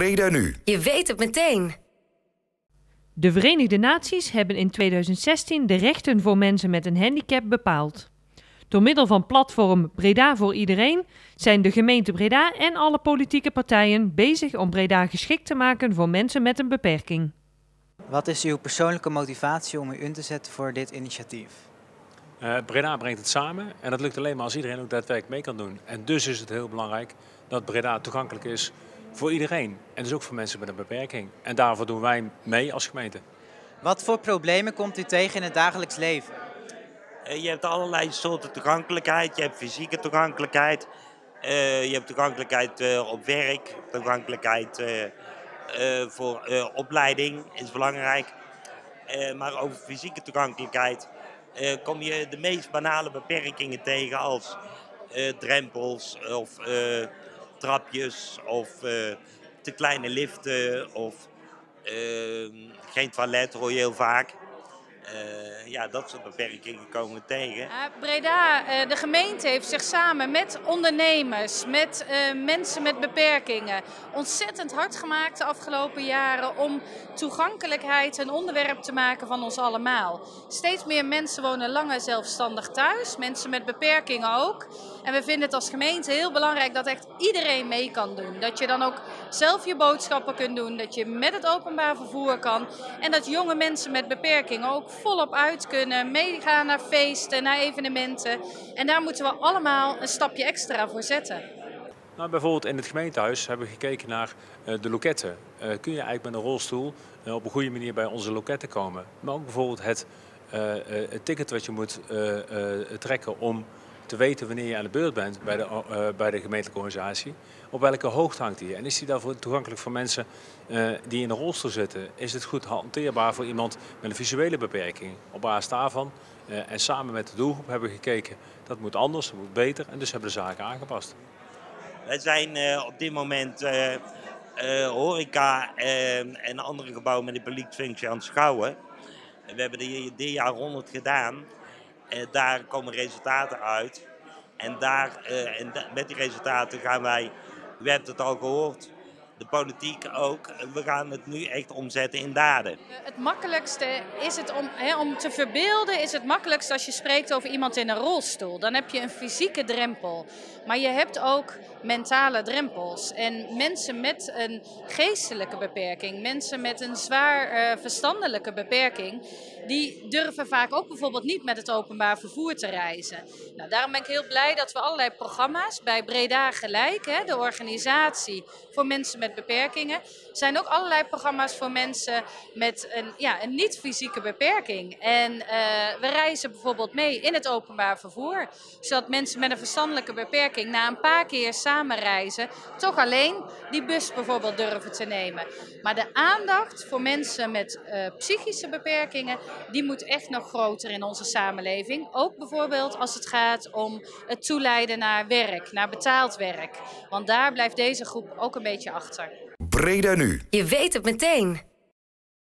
Breda nu. Je weet het meteen. De Verenigde Naties hebben in 2016 de rechten voor mensen met een handicap bepaald. Door middel van platform Breda voor iedereen zijn de gemeente Breda en alle politieke partijen bezig om Breda geschikt te maken voor mensen met een beperking. Wat is uw persoonlijke motivatie om u in te zetten voor dit initiatief? Uh, Breda brengt het samen en dat lukt alleen maar als iedereen ook daadwerkelijk mee kan doen. En dus is het heel belangrijk dat Breda toegankelijk is voor iedereen. En dus ook voor mensen met een beperking. En daarvoor doen wij mee als gemeente. Wat voor problemen komt u tegen in het dagelijks leven? Je hebt allerlei soorten toegankelijkheid. Je hebt fysieke toegankelijkheid. Uh, je hebt toegankelijkheid uh, op werk. Toegankelijkheid uh, voor opleiding is belangrijk. maar over fysieke toegankelijkheid kom je de meest banale beperkingen tegen als drempels of trapjes of te kleine liften of geen toilet hoor heel vaak. Uh, ja, dat soort beperkingen komen tegen. Uh, Breda, uh, de gemeente heeft zich samen met ondernemers, met mensen met beperkingen, ontzettend hard gemaakt de afgelopen jaren om toegankelijkheid een onderwerp te maken van ons allemaal. Steeds meer mensen wonen langer zelfstandig thuis, mensen met beperkingen ook. En we vinden het als gemeente heel belangrijk dat echt iedereen mee kan doen. Dat je dan ook zelf je boodschappen kunt doen, dat je met het openbaar vervoer kan en dat jonge mensen met beperkingen ook volop uit kunnen, meegaan naar feesten, naar evenementen. En daar moeten we allemaal een stapje extra voor zetten. Nou, bijvoorbeeld in het gemeentehuis hebben we gekeken naar uh, de loketten. Uh, kun je eigenlijk met een rolstoel uh, op een goede manier bij onze loketten komen. Maar ook bijvoorbeeld het, het ticket wat je moet trekken om te weten wanneer je aan de beurt bent bij de, uh, bij de gemeentelijke organisatie. Op welke hoogte hangt die? En is die daarvoor toegankelijk voor mensen uh, die in een rolstoel zitten? Is het goed hanteerbaar voor iemand met een visuele beperking? Op basis daarvan uh, en samen met de doelgroep hebben we gekeken dat moet anders, dat moet beter en dus hebben de zaken aangepast. Wij zijn op dit moment horeca en andere gebouwen met een publiekfunctie aan het schouwen. We hebben dit jaar 100 gedaan. En daar komen resultaten uit. En, daar, uh, en met die resultaten gaan wij, u hebt het al gehoord, de politiek ook. We gaan het nu echt omzetten in daden. Het makkelijkste is het om, om te verbeelden, is het makkelijkst als je spreekt over iemand in een rolstoel. Dan heb je een fysieke drempel. Maar je hebt ook mentale drempels. En mensen met een geestelijke beperking, mensen met een zwaar uh, verstandelijke beperking, die durven vaak ook bijvoorbeeld niet met het openbaar vervoer te reizen. Nou, daarom ben ik heel blij dat we allerlei programma's bij Breda Gelijk, de organisatie voor mensen met beperkingen, zijn ook allerlei programma's voor mensen met een, ja, een niet-fysieke beperking. En uh, we reizen bijvoorbeeld mee in het openbaar vervoer, zodat mensen met een verstandelijke beperking na een paar keer samen reizen, toch alleen die bus bijvoorbeeld durven te nemen. Maar de aandacht voor mensen met uh, psychische beperkingen, die moet echt nog groter in onze samenleving. Ook bijvoorbeeld als het gaat om het toeleiden naar werk, naar betaald werk. Want daar blijft deze groep ook een beetje achter. Breda nu. Je weet het meteen.